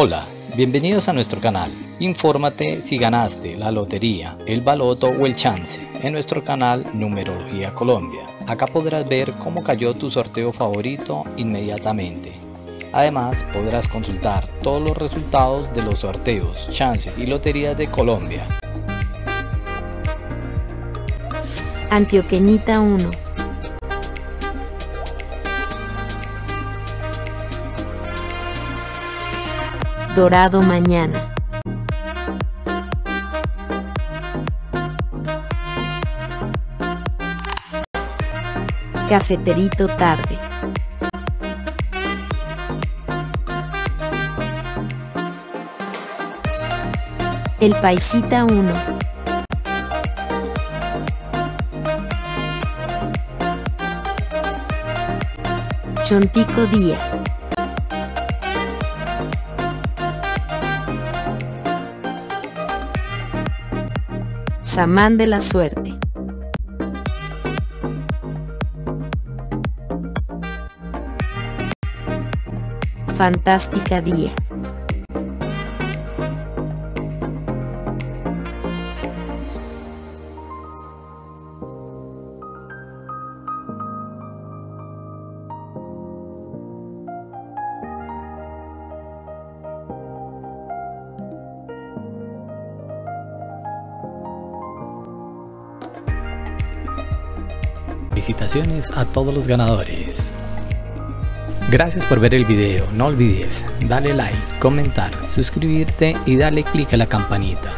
Hola, bienvenidos a nuestro canal. Infórmate si ganaste la lotería, el baloto o el chance en nuestro canal Numerología Colombia. Acá podrás ver cómo cayó tu sorteo favorito inmediatamente. Además, podrás consultar todos los resultados de los sorteos, chances y loterías de Colombia. Antioqueñita 1 Dorado mañana. Cafeterito tarde. El Paisita 1. Chontico Día. Samán de la Suerte. Fantástica Día. Felicitaciones a todos los ganadores. Gracias por ver el video, no olvides darle like, comentar, suscribirte y darle click a la campanita.